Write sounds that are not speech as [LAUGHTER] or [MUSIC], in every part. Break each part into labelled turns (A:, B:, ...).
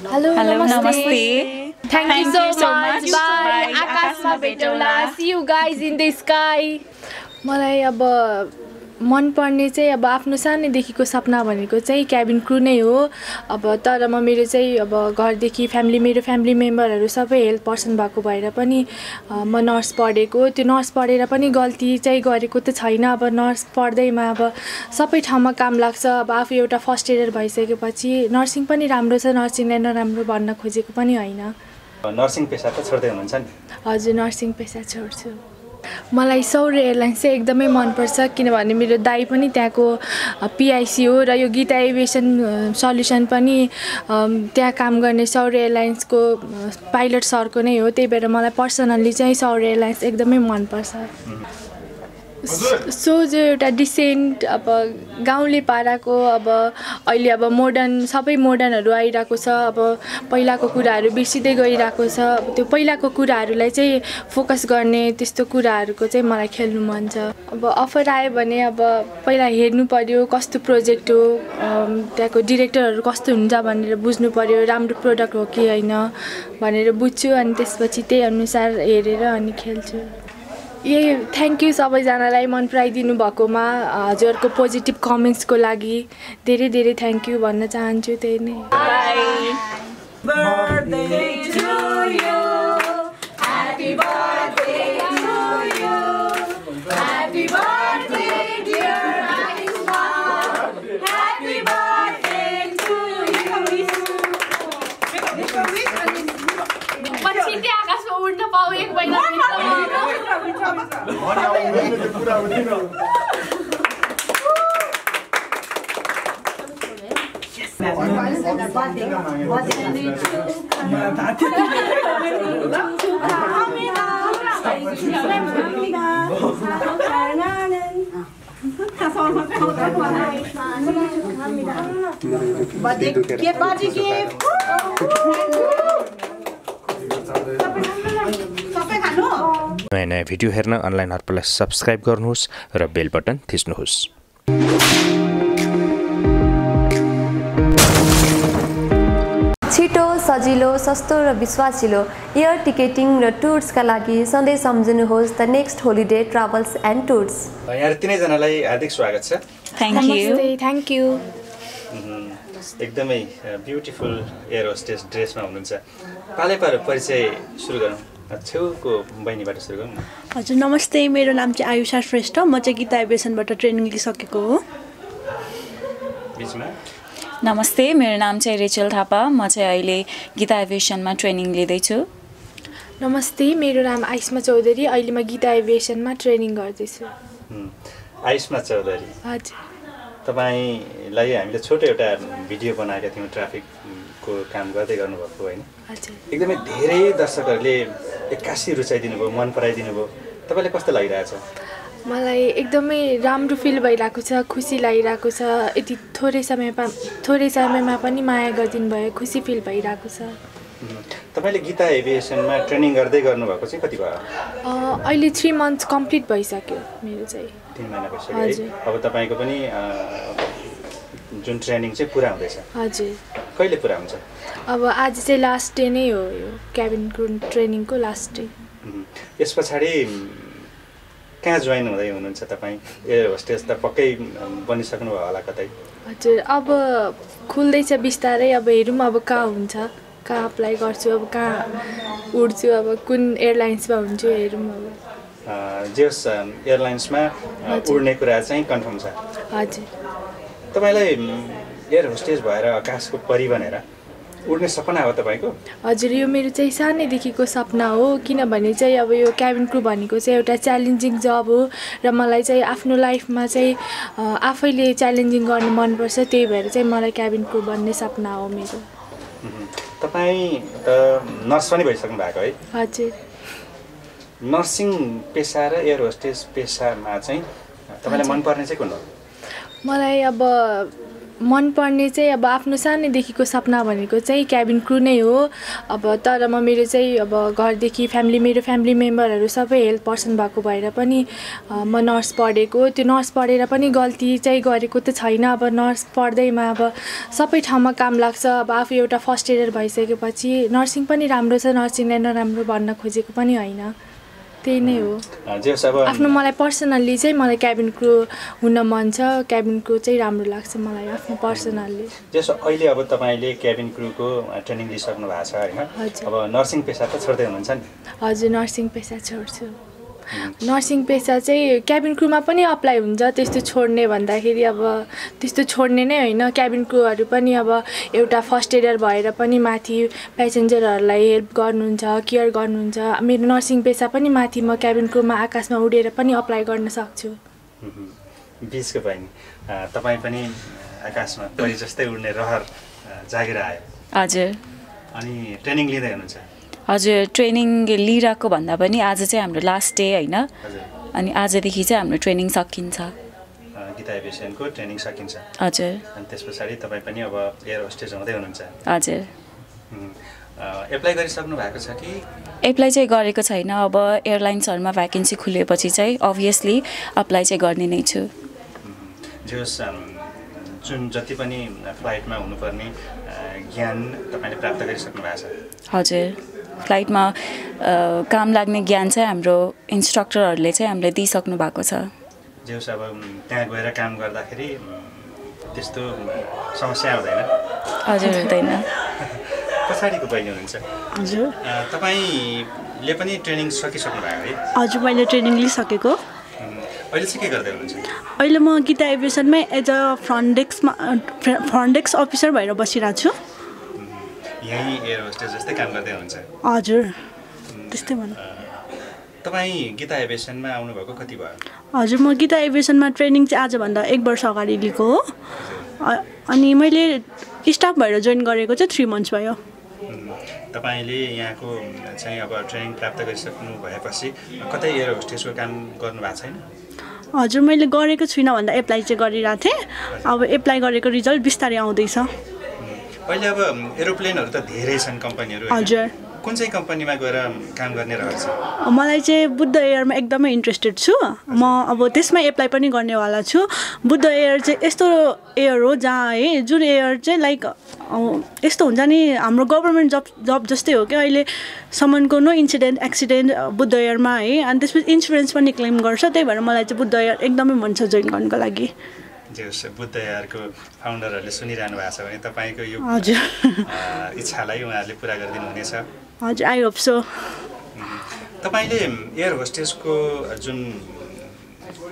A: Hello
B: hello
A: नमस्ते thank you so much. Bye. आकाशमा भेटौँला. See you guys in the sky मलाई अब मनपर्ने चाहिँ अब आफ्नो सानैदेखिको सपना भनेको चाहिँ क्याबिन क्रु नै हो। अब तर म मेरो चाहिँ अब घरदेखि फ्यामिली मेरो फ्यामिली मेम्बरहरू सबै हेल्थ पर्सन भएको भएर पनि म नर्स पढेको। त्यो नर्स पढेर पनि गल्ती चाहिँ गरेको त छैन। अब नर्स पढ्दैमा अब सबै ठाउँमा काम लाग्छ। अब आफू एउटा फर्स्ट इयर भइसकेपछि नर्सिङ पनि राम्रो छ। नर्सिङलाई नराम्रो भन्न खोजेको पनि होइन।
C: नर्सिङ पेसा त छोड्दै हुनुहुन्छ नि।
A: हजुर नर्सिङ पेसा छोड्छु। मलाई सौर्य एयरलाइन्स चाहिँ एकदमै मनपर्छ किनभने मेरो दाई पनि त्यहाँको पिआइसी हो र यो गीता एभिएसन सल्युसन पनि त्यहाँ काम गर्ने सौर्य एयरलाइन्सको पाइलट सरको नै हो। त्यही भएर मलाई पर्सनल्ली चाहिँ सौर्य एयरलाइन्स एकदमै मनपर्छ। सो जो एउटा डिसेन्ट अब गाउँले पाराको अब अहिले अब मोडर्न सबै मोडर्नहरू आइरहेको छ अब पहिलाको कुराहरू बिर्सिँदै गइरहेको छ अब त्यो पहिलाको कुराहरूलाई चाहिँ फोकस गर्ने त्यस्तो कुराहरूको चाहिँ मलाई खेल्नु मन छ। अब अफर आयो भने अब पहिला हेर्नु पर्यो कस्तो प्रोजेक्ट हो त्यहाँको डिरेक्टरहरू कस्तो हुन्छ भनेर बुझ्नु पर्यो राम्रो प्रडक्ट हो कि होइन भनेर बुझ्छु अनि त्यसपछि त्यही अनुसार हेरेर अनि खेल्छु। यही थ्याङ्क यू सबैजनालाई मन पराइदिनु भएकोमा। हजुरहरूको पोजिटिभ कमेन्ट्सको लागि धेरै धेरै थ्याङ्क यू भन्न चाहन्छु त्यही नै। 정답 우리명. 감사합니다. 맛있게 빠지게.
D: नयाँ नयाँ भिडियो हेर्न अनलाइन हर्पलाई सब्सक्राइब गर्नुहोस् र बेल बटन थिच्नुहोस्।
E: छिटो सजिलो सस्तो र विश्वासिलो एयर टिकेटिङ र टुर्सका लागि सधैँ सम्झनुहोस् the next holiday travels and tours.
C: यहाँ तिनैजनालाई हार्दिक स्वागत छ।
B: थ्याङ्क यू
A: नमस्ते थ्याङ्क यू
C: उम्, एकदमै ब्युटिफुल एयर होस्टेस ड्रेसमा हुनुहुन्छ। पाले पारो परिचय सुरु गरौँ। छेउको बहिनीबाट सुरु गरौँ न।
F: हजुर नमस्ते मेरो नाम चाहिँ आयुषा श्रेष्ठ। म चाहिँ गीता एभिएसनबाट ट्रेनिङ लिइसकेको हो।
C: बिचमा?
B: नमस्ते मेरो नाम चाहिँ रेचल थापा। म चाहिँ अहिले गीता एभिएसनमा ट्रेनिङ लिँदैछु।
A: नमस्ते मेरो नाम आइस्मा चौधरी। अहिले म गीता एभिएसनमा ट्रेनिङ गर्दैछु।
C: आयुष्मा चौधरी।
A: हजुर।
C: तपाईँलाई हामीले छोटो एउटा भिडियो बनाएका थियौँ ट्राफिकको काम गर्दै गर्नुभएको होइन। एकदमै धेरै दर्शकहरूले एक्कासी रुचाइदिनु भयो मन पराइदिनु भयो। तपाईँलाई कस्तो लागिरहेछ?
A: मलाई एकदमै राम्रो फिल भइरहेको छ खुसी लागिरहेको छ। यति थोरै समयमा थोरै समयमा पनि माया गरिदिनु भयो खुसी फिल भइरहेको छ।
C: तपाईँले गीता एभिएसनमा ट्रेनिङ गर्दै गर्नुभएको चाहिँ कति भयो?
A: अहिले थ्री मन्थ्स कम्प्लिट भइसक्यो मेरो चाहिँ।
C: तिन महिना भइसक्यो। अब तपाईँको पनि जुन ट्रेनिङ चाहिँ पुरा हुँदैछ।
A: हजुर।
C: कहिले पुरा हुन्छ?
A: अब आज चाहिँ लास्ट डे नै हो यो क्याबिन क्रुन ट्रेनिङको लास्ट डे
C: यस पछाडि कहाँ जोइन हुँदै हुनुहुन्छ तपाईँ? एयर होस्टेस त पक्कै बनिसक्नु भयो होला कतै।
A: हजुर अब खुल्दैछ बिस्तारै अब हेरौँ अब कहाँ हुन्छ कहाँ अप्लाई गर्छु अब कहाँ उड्छु अब कुन एयरलाइन्समा हुन्छु हेरौँ अब।
C: अँ, जे होस् अँ, एयरलाइन्समा। उड्ने कुरा चाहिँ कन्फर्म छ।
A: हजुर।
C: तपाईँलाई एयर होस्टेस भएर आकाशको परि भनेर उड्ने सपना हो तपाईँको?
A: हजुर यो मेरो चाहिँ सानैदेखिको सपना हो किनभने चाहिँ अब यो क्याबिन क्रु भनेको चाहिँ एउटा च्यालेन्जिङ जब हो र मलाई चाहिँ आफ्नो लाइफमा चाहिँ आफैले च्यालेन्जिङ गर्नु मनपर्छ त्यही भएर चाहिँ मलाई क्याबिन क्रु बन्ने सपना हो मेरो।
C: तपाईँ त नर्स पनि भइसक्नु भएको है?
A: हजुर।
C: नर्सिङ पेसा र एयर होस्टेस पेसामा चाहिँ तपाईँलाई मनपर्ने चाहिँ कुन हो?
A: मलाई अब मनपर्ने चाहिँ अब आफ्नो सानैदेखिको सपना भनेको चाहिँ क्याबिन क्रु नै हो। अब तर म मेरो चाहिँ अब घरदेखि फ्यामिली मेरो फ्यामिली मेम्बरहरू सबै हेल्थ पर्सन भएको भएर पनि म नर्स पढेको। त्यो नर्स पढेर पनि गल्ती चाहिँ गरेको त छैन। अब नर्स पढ्दैमा अब सबै ठाउँमा काम लाग्छ। अब आफू एउटा फर्स्ट इयर भइसकेपछि नर्सिङ पनि राम्रो छ। नर्सिङलाई नराम्रो भन्न खोजेको पनि होइन। त्यही नै हो। आफ्नो मलाई पर्सनल्ली चाहिँ मलाई क्याबिन क्रु हुन मन छ। क्याबिन क्रु चाहिँ राम्रो लाग्छ मलाई आफ्नो पर्सनल्ली
C: जसो अहिले अब तपाईँले क्याबिन क्रुको ट्रेनिङ लिइसक्नु भएको छ होइन। अब नर्सिङ पेसा त छोड्दै हुनुहुन्छ नि।
A: हजुर नर्सिङ पेसा छोड्छु। नर्सिङ पेसा चाहिँ क्याबिन क्रुमा पनि अप्लाई हुन्छ त्यस्तो छोड्ने भन्दाखेरि अब त्यस्तो छोड्ने नै होइन। क्याबिन क्रुहरू पनि अब एउटा फर्स्ट एडर भएर पनि माथि पेसेन्जरहरूलाई हेल्प गर्नुहुन्छ केयर गर्नुहुन्छ। मेरो नर्सिङ पेसा पनि माथि म क्याबिन क्रुमा आकाशमा उडेर पनि अप्लाई गर्न सक्छु।
C: बिचको बहिनी तपाईँ पनि आकाशमा जस्तै उड्ने रहर जागेर आयो।
B: हजुर।
C: अनि ट्रेनिङ लिँदै हुनुहुन्छ।
B: हजुर ट्रेनिङ लिइरहेको भन्दा पनि आज चाहिँ हाम्रो लास्ट डे होइन। अनि आजदेखि चाहिँ हाम्रो ट्रेनिङ सकिन्छ।
C: गीता एभिएसनको ट्रेनिङ सकिन्छ।
B: हजुर।
C: अनि त्यस पछाडि तपाईँ पनि अब एयर होस्टेज हुँदै हुनुहुन्छ।
B: हजुर।
C: एप्लाई गरिसक्नु भएको छ कि?
B: एप्लाई चाहिँ गरेको छैन। अब एयरलाइन्सहरूमा भ्याकेन्सी खुलेपछि चाहिँ अभियसली अप्लाई चाहिँ गर्ने नै छु।
C: जुन जति पनि फ्लाइटमा हुनुपर्ने ज्ञान तपाईँले प्राप्त गरिसक्नु भएको छ।
B: हजुर। फ्लाइटमा काम लाग्ने ज्ञान चाहिँ हाम्रो इन्स्ट्रक्टरहरूले चाहिँ हामीलाई दिइसक्नु भएको छ।
C: जे होस् अब त्यहाँ गएर काम गर्दाखेरि त्यस्तो समस्या हुँदैन।
B: हजुर हुँदैन। [LAUGHS]
C: पछाडिको बहिनी हुनुहुन्छ।
F: हजुर।
C: तपाईँले पनि ट्रेनिङ सकिसक्नु भयो है?
F: हजुर मैले ट्रेनिङ लिइसकेको।
C: अहिले चाहिँ के गर्दै हुनुहुन्छ?
F: अहिले म गीता एभिएसनमै एज अ फ्रन्ट डेस्कमा फ्रन्ट डेस्क अफिसर भएर बसिरहेको छु।
C: यहीँ एयर होस्टेज जस्तै काम गर्दै हुनुहुन्छ
F: हजुर त्यस्तै भनौँ।
C: तपाईँ गीता एभिएसनमा आउनुभएको कति भयो?
F: हजुर म गीता एभिएसनमा ट्रेनिङ चाहिँ आजभन्दा एक वर्ष अगाडि लिएको हो। अनि मैले स्टाफ भएर जोइन गरेको चाहिँ थ्री मन्थ्स भयो।
C: तपाईँले यहाँको चाहिँ अब ट्रेनिङ प्राप्त गरिसक्नु भएपछि कतै एयर होस्टेजको काम गर्नु भएको छैन?
F: हजुर मैले गरेको छुइनँ भन्दा एप्लाई चाहिँ गरिरहेको थिएँ। अब एप्लाई गरेको रिजल्ट बिस्तारै आउँदैछ।
C: अहिले अब एरोप्लेनहरू त धेरै छन् कम्पनीहरू?
F: हजुर।
C: कुन चाहिँ कम्पनीमा गएर काम गर्ने रहर छ?
F: मलाई चाहिँ बुद्ध एयरमा एकदमै इन्ट्रेस्टेड छु। म अब त्यसमै एप्लाई पनि गर्नेवाला छु। बुद्ध एयर चाहिँ यस्तो एयर हो जहाँ है जुन एयर चाहिँ लाइक यस्तो हुन्छ नि हाम्रो गभर्मेन्ट जब जब जस्तै हो क्या अहिले सम्मको नो इन्सिडेन्ट एक्सिडेन्ट बुद्ध एयरमा है अनि त्यसपछि इन्सुरेन्स पनि क्लेम गर्छ। त्यही भएर मलाई चाहिँ बुद्ध एयर एकदमै मन छ जोइन गर्नुको लागि।
C: जे बुद्ध यारको फाउन्डरहरूले सुनिरहनु भएको छ भने तपाईँको यो इच्छालाई उहाँहरूले पुरा गरिदिनु हुनेछ।
F: हजुर आई होप सो
C: तपाईँले एयर होस्टेजको जुन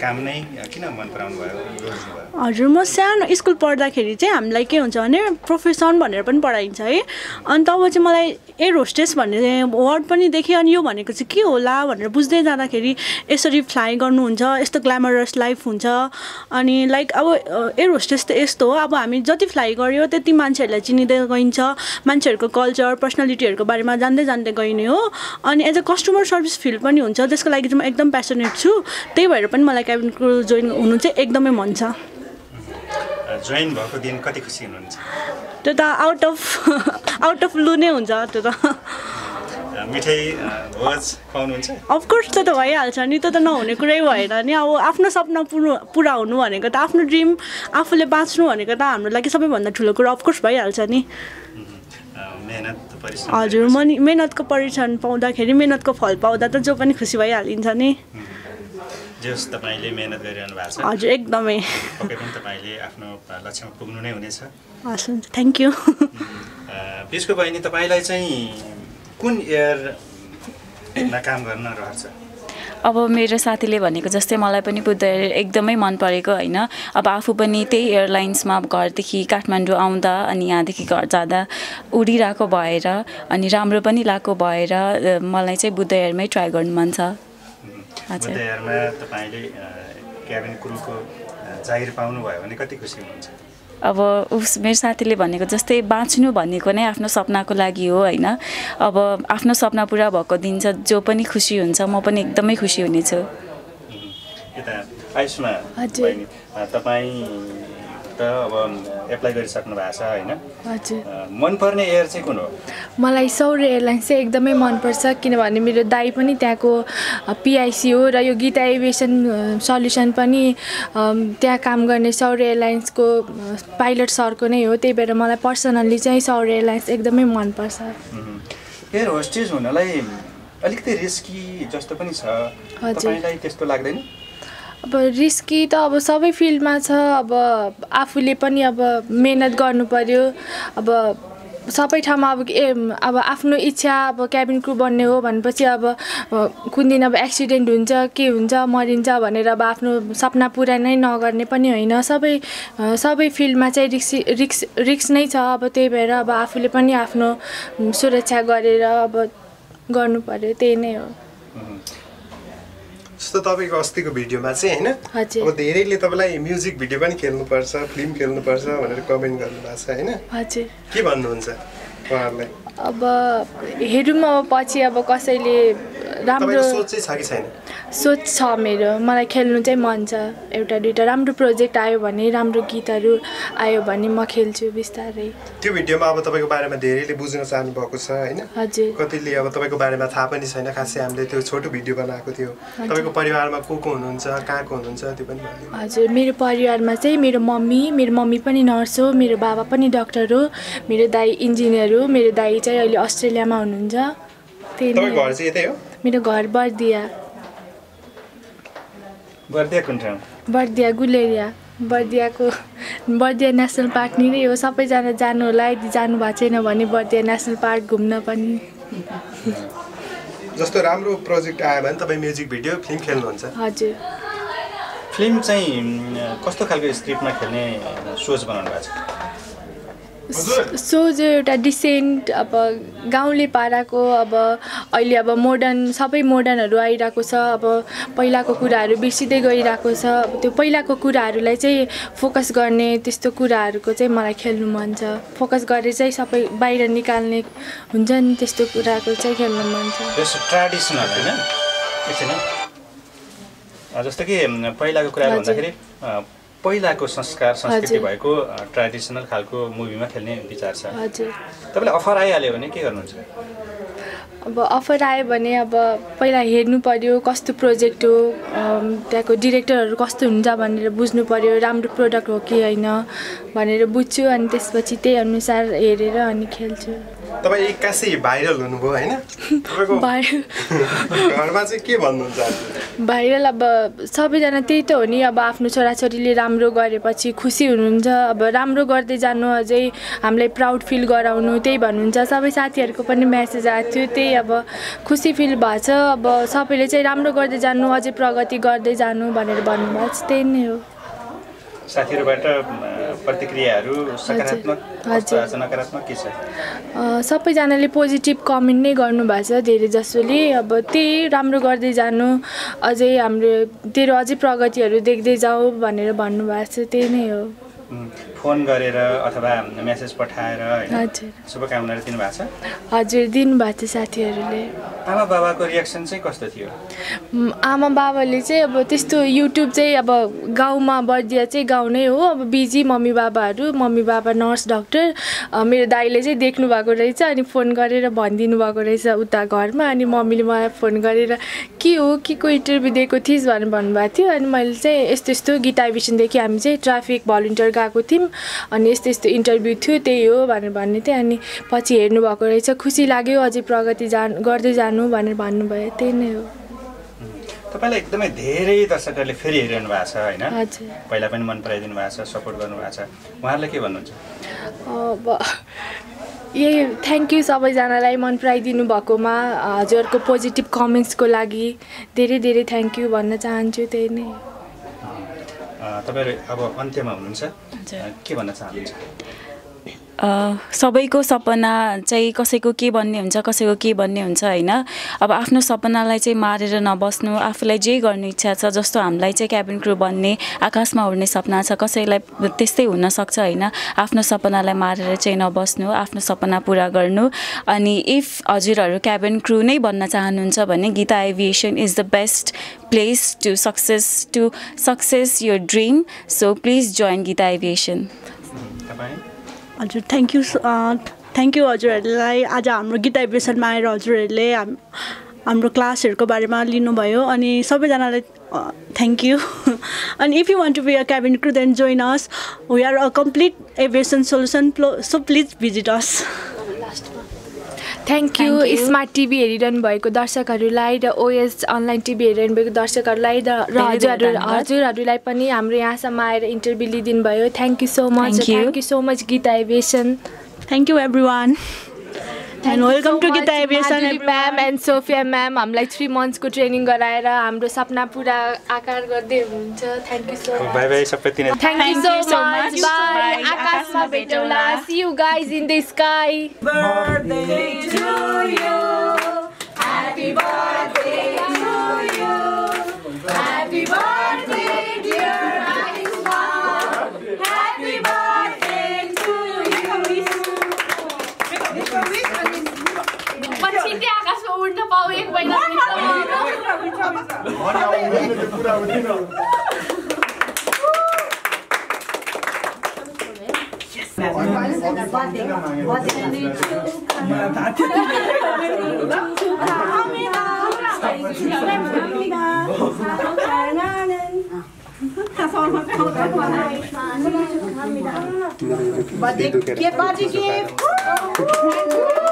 C: काम नै किन मन पराउनु
F: हजुर म सानो स्कुल पढ्दाखेरि चाहिँ हामीलाई के हुन्छ भने प्रोफेसन भनेर पनि पढाइन्छ है। अनि तब चाहिँ मलाई एयर होस्टेस भन्ने वर्ड पनि देखेँ अनि यो भनेको चाहिँ के होला भनेर बुझ्दै जाँदाखेरि यसरी फ्लाइ गर्नुहुन्छ यस्तो ग्ल्यामरस लाइफ हुन्छ। अनि लाइक अब एयर होस्टेस त यस्तो हो अब हामी जति फ्लाइ गऱ्यो त्यति मान्छेहरूलाई चिनिँदै गइन्छ। मान्छेहरूको कल्चर पर्सनालिटीहरूको बारेमा जान्दै जान्दै गइने हो। अनि as a customer service field पनि हुन्छ त्यसको लागि चाहिँ म एकदम पेसनेट छु। त्यही भएर पनि मलाई क्याबिन क्रु जोइन हुनु चाहिँ एकदमै मन छ।
C: जोइन भएको दिन कति खुसी हुनुहुन्छ?
F: त्यो त आउट अफ आउट अफ लु नै हुन्छ त्यो त।
C: अ, मिठाई अ, भोज खुवाउनुहुन्छ?
F: अफकोर्स त्यो त भइहाल्छ नि त्यो त नहुने कुरै भएन नि अब आफ्नो सपना पुरा पुरा हुनु भनेको त आफ्नो ड्रिम आफूले बाँच्नु भनेको त हाम्रो लागि सबैभन्दा ठुलो कुरो अफकोर्स भइहाल्छ नि। हजुर मेहनतको परिक्षण पाउँदाखेरि मेहनतको फल पाउँदा त जो पनि खुसी भइहालिन्छ नि।
C: जे होस् तपाईँले मेहनत गरिरहनु भएको छ।
F: हजुर एकदमै।
C: पक्कै पनि तपाईँले आफ्नो लक्ष्यमा पुग्नु नै हुनेछ।
F: हस् हुन्छ। थ्याङ्क यू
C: बिचको बहिनी तपाईँलाई चाहिँ कुन एयरमा काम गर्न रहर छ?
B: अब मेरो साथीले भनेको जस्तै मलाई पनि बुद्ध एयर एकदमै मन परेको होइन। अब आफू पनि त्यही एयरलाइन्समा घरदेखि काठमाडौँ आउँदा अनि यहाँदेखि घर जाँदा उडिरहेको भएर अनि राम्रो पनि लगाएको भएर मलाई चाहिँ बुद्ध एयरमै ट्राई गर्नु मन छ।
C: एयरमा तपाईँले क्याबिन क्रुको जागिर पाउनुभयो भने कति खुसी हुनुहुन्छ?
B: अब उस मेरो साथीले भनेको जस्तै बाँच्नु भनेको नै आफ्नो सपनाको लागि हो होइन? अब आफ्नो सपना पुरा भएको दिन चाहिँ जो पनि खुसी हुन्छ म पनि एकदमै खुसी हुनेछु।
C: यता आयुष्मा तपाईँ त अब एप्लाई गरिसक्नु भएको छ होइन। मनपर्ने एयर चाहिँ कुन हो?
A: मलाई सौर्य एयरलाइन्स चाहिँ एकदमै मनपर्छ किनभने मेरो दाई पनि त्यहाँको पिआइसी हो र यो गीता एभिएसन सल्युसन पनि त्यहाँ काम गर्ने सौर्य एयरलाइन्सको पाइलट सरको नै हो। त्यही भएर मलाई पर्सनल्ली चाहिँ सौर्य एयरलाइन्स एकदमै मनपर्छ।
C: एयर होस्टेज हुनलाई अलिकति रिस्की जस्तो पनि छ। तपाईँलाई त्यस्तो लाग्दैन?
A: अब रिस्की त अब सबै फिल्डमा छ अब आफूले पनि अब मेहनत गर्नु पर्यो। अब सबै ठाउँमा अब ए अब आफ्नो इच्छा अब क्याबिन क्रु बन्ने हो भनेपछि अब कुन दिन अब एक्सिडेन्ट हुन्छ के हुन्छ मरिन्छ भनेर अब आफ्नो सपना पुरा नै नगर्ने पनि होइन। सबै सबै फिल्डमा चाहिँ रिक्सी रिक्स रिक्स नै छ। अब त्यही भएर अब आफूले पनि आफ्नो सुरक्षा गरेर अब गर्नु पर्यो त्यही नै हो।
G: जस्तो तपाईँको अस्तिको भिडियोमा चाहिँ होइन। अब धेरैले तपाईँलाई म्युजिक भिडियो पनि खेल्नुपर्छ फिल्म खेल्नुपर्छ भनेर कमेन्ट गर्नुभएको छ होइन? के भन्नुहुन्छ उहाँहरूलाई?
A: अब हेरौँ अब पछि अब कसैले राम्रो
G: सोच छ कि छैन?
A: सोच छ मेरो। मलाई खेल्नु चाहिँ मन छ। एउटा दुइटा राम्रो प्रोजेक्ट आयो भने राम्रो गीतहरू आयो भने म खेल्छु बिस्तारै।
G: त्यो भिडियोमा अब तपाईँको बारेमा धेरैले बुझ्न चाहनु भएको छ होइन?
A: हजुर।
G: कतिले अब तपाईँको बारेमा थाहा पनि छैन। खासै हामीले त्यो छोटो भिडियो बनाएको थियो। तपाईँको परिवारमा को को हुनुहुन्छ कहाँको हुनुहुन्छ त्यो पनि
A: हजुर मेरो परिवारमा चाहिँ मेरो मम्मी मेरो मम्मी पनि नर्स हो मेरो बाबा पनि डक्टर हो मेरो दाई इन्जिनियर हो मेरो दाई चाहिँ अहिले अस्ट्रेलियामा हुनुहुन्छ। त्यही।
G: घर चाहिँ यतै हो?
A: मेरो घर बर्दिया।
C: बर्दिया कुन ठाउँ
A: बर्दिया गुलेरिया। बर्दियाको बर्दिया नेसनल पार्क नै हो। सबैजना जानु होला। यदि जानु भएको छैन भने बर्दिया नेसनल पार्क घुम्न पनि।
G: जस्तो राम्रो प्रोजेक्ट आयो भने तपाईँ म्युजिक भिडियो फिल्म खेल्नुहुन्छ?
A: हजुर।
C: फिल्म चाहिँ कस्तो खालको स्क्रिप्टमा खेल्ने सोच बनाउनु भएको छ?
A: सो जो एउटा डिसेन्ट अब गाउँले पाराको अब अहिले अब मोडर्न सबै मोडर्नहरू आइरहेको छ अब पहिलाको कुराहरू बिर्सिँदै गइरहेको छ अब त्यो पहिलाको कुराहरूलाई चाहिँ फोकस गर्ने त्यस्तो कुराहरूको चाहिँ मलाई खेल्नु मन छ। फोकस गरेर चाहिँ सबै बाहिर निकाल्ने हुन्छ नि त्यस्तो कुराको चाहिँ खेल्नु मन छ।
C: ट्रेडिसनल होइन? जस्तो कि पहिलाको कुरा। भन्दाखेरि पहिलाको संस्कार संस्कृति। भएको ट्रेडिसनल खालको मुभीमा खेल्ने विचार छ।
A: हजुर।
C: तपाईँलाई अफर आइहाल्यो भने के गर्नुहुन्छ?
A: अब अफर आयो भने अब पहिला हेर्नु पर्यो कस्तो प्रोजेक्ट हो त्यहाँको डिरेक्टरहरू कस्तो हुन्छ भनेर बुझ्नु पर्यो राम्रो प्रडक्ट हो कि होइन भनेर बुझ्छु अनि त्यसपछि त्यही अनुसार हेरेर अनि खेल्छु।
G: तपाईँ एक्कासी भाइरल हुनुभयो होइन? [LAUGHS] घरमा चाहिँ के भन्नुहुन्छ? आज?
A: भाइरल अब सबैजना त्यही त हो नि अब आफ्नो छोराछोरीले राम्रो गरेपछि खुसी हुनुहुन्छ। अब राम्रो गर्दै जानु अझै हामीलाई प्राउड फिल गराउनु त्यही भन्नुहुन्छ। सबै साथीहरूको पनि म्यासेज आएको थियो त्यही अब खुसी फिल भएको छ। अब सबैले चाहिँ राम्रो गर्दै जानु अझै प्रगति गर्दै जानु भनेर भन्नुभएको छ त्यही नै हो।
C: साथीहरूबाट प्रतिक्रियाहरू सकारात्मक छ, नकारात्मक के छ?
A: सबैजनाले पोजिटिभ कमेन्ट नै गर्नुभएको छ धेरै जसोले। अब त्यही राम्रो गर्दै जानु अझै हाम्रो तेरो अझै प्रगतिहरू देख्दै जाऊ भनेर भन्नुभएको छ त्यही नै हो।
C: फोन गरेर अथवा मेसेज पठाएर शुभकामनाहरू दिनुभएको छ।
A: हजुर दिनुभएको थियो साथीहरूले।
C: आमा बाबाको रियाक्सन चाहिँ कस्तो थियो?
A: आमा बाबाले चाहिँ अब त्यस्तो युट्युब चाहिँ अब गाउँमा बर्दिया चाहिँ गाउँ नै हो। अब बिजी मम्मी बाबाहरू मम्मी बाबा नर्स डक्टर मेरो दाइले चाहिँ देख्नु भएको रहेछ अनि फोन गरेर भनिदिनु भएको रहेछ उता घरमा अनि मम्मीले मलाई फोन गरेर के हो? के को इन्टरभ्यू दिएको थिइस्? भनेर भन्नुभएको थियो। अनि मैले चाहिँ यस्तो यस्तो गीता एभिसनदेखि हामी चाहिँ ट्राफिक भलिन्टियर गएको थियौँ। अनि यस्तो यस्तो इन्टरभ्यू थियो त्यही हो भनेर भन्ने थिएँ। अनि पछि हेर्नुभएको रहेछ। खुसी लाग्यो। अझै प्रगति जान गर्दै जानु भनेर भन्नुभयो त्यही नै हो।
C: तपाईँलाई एकदमै धेरै दर्शकहरूले फेरि हेरिरहनु भएको छ होइन? पहिला पनि मन पराइदिनु भएको छ सपोर्ट गर्नुभएको छ। उहाँहरूलाई के भन्नुहुन्छ?
A: अब यही थ्याङ्क यू सबैजनालाई मन पराइदिनु भएकोमा हजुरहरूको पोजिटिभ कमेन्ट्सको लागि धेरै धेरै थ्याङ्क यू भन्न चाहन्छु त्यही नै।
C: तपाईँहरू अब अन्त्यमा हुनुहुन्छ। के भन्न चाहनुहुन्छ?
B: सबैको सपना चाहिँ कसैको के बन्ने हुन्छ कसैको के बन्ने हुन्छ होइन। अब आफ्नो सपनालाई चाहिँ मारेर नबस्नु आफूलाई जे गर्ने इच्छा छ जस्तो हामीलाई चाहिँ क्याबिन क्रु बन्ने आकाशमा उड्ने सपना छ कसैलाई त्यस्तै हुनसक्छ होइन। आफ्नो सपनालाई मारेर चाहिँ नबस्नु आफ्नो सपना पुरा गर्नु। अनि इफ हजुरहरू क्याबिन क्रु नै बन्न चाहनुहुन्छ भने Geeta aviation is the best place to success to success यो dream so please join Geeta aviation
F: हजुर थ्याङ्क यू थ्याङ्क यू हजुरहरूलाई। आज हाम्रो गीता एभिएसनमा आएर हजुरहरूले हाम हाम्रो क्लासहरूको बारेमा लिनुभयो अनि सबैजनालाई थ्याङ्क यू [LAUGHS] अनि if you want to be a cabin crew then join us we are a complete aviation solution so please visit us
A: thank you smart TV हेरिरहनु भएको दर्शकहरूलाई र ओएस अनलाइन टिभी हेरिरहनु भएको दर्शकहरूलाई र हजुरहरू। हजुरहरूलाई पनि हाम्रो यहाँसम्म आएर इन्टरभ्यू लिइदिनु भयो thank you so much. Thank you so much Geeta aviation
F: thank you everyone and welcome to Geeta aviation
A: ma'am and Sofia ma'am हामीलाई थ्री मन्थ्सको ट्रेनिङ गराएर हाम्रो सपना पुरा आकार गर्दै हुनुहुन्छ thank you so much
C: bye bye
A: you so,
B: so
A: much.
B: much.
A: Bye.
B: Bye.
A: आकाशमा भेटौँला. See you guys in the sky. पछि आकाशमा उड्न पाऊ एक महिना
H: Birthday gift, birthday gift.